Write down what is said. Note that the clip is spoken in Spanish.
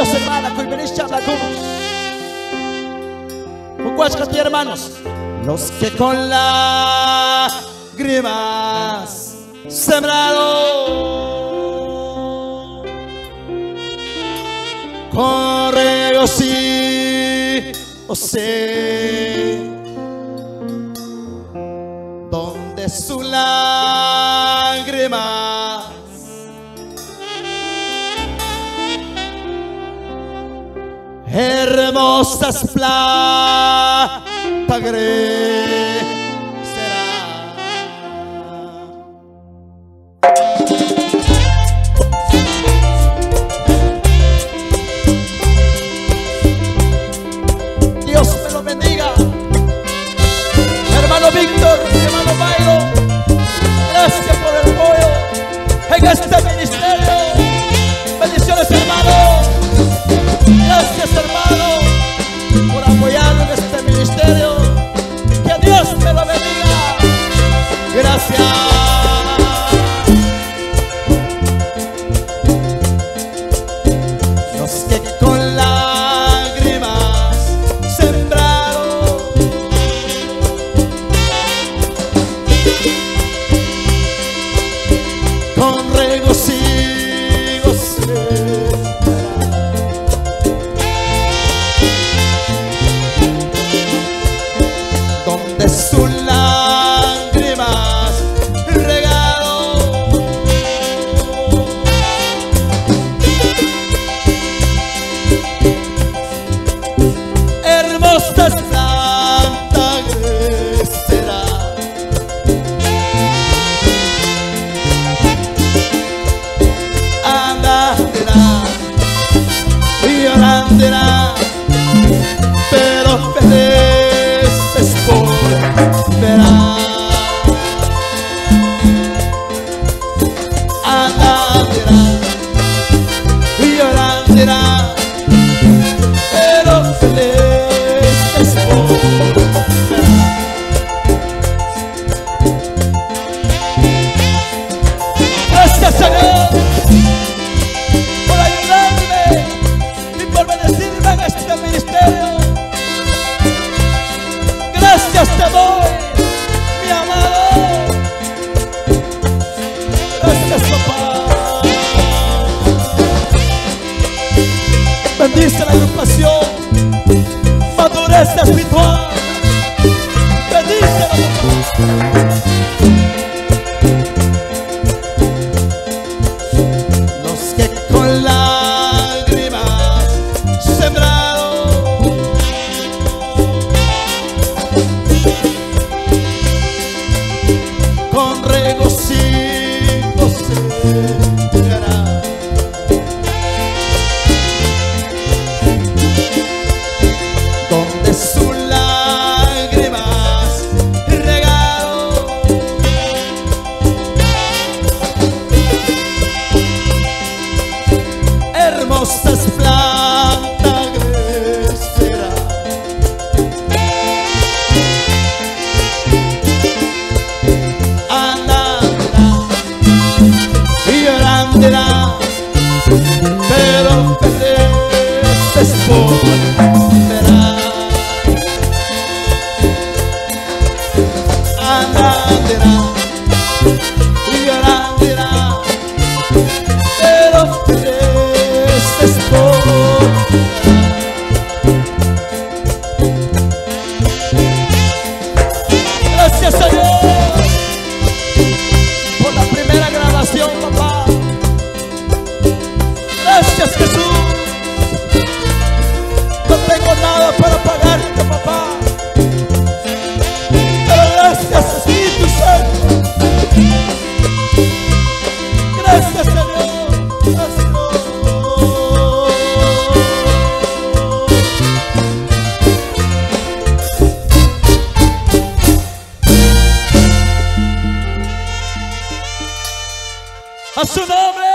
Dios, hermana, con Con cuascas, hermanos. Los que con lágrimas sembraron con regocijo sé donde su lágrima hermosas palabras. Rasul será. Dice la agrupación. Madurez espiritual nada para pagarte, papá. Pero gracias, Espíritu Santo. Gracias, Señor. A su nombre.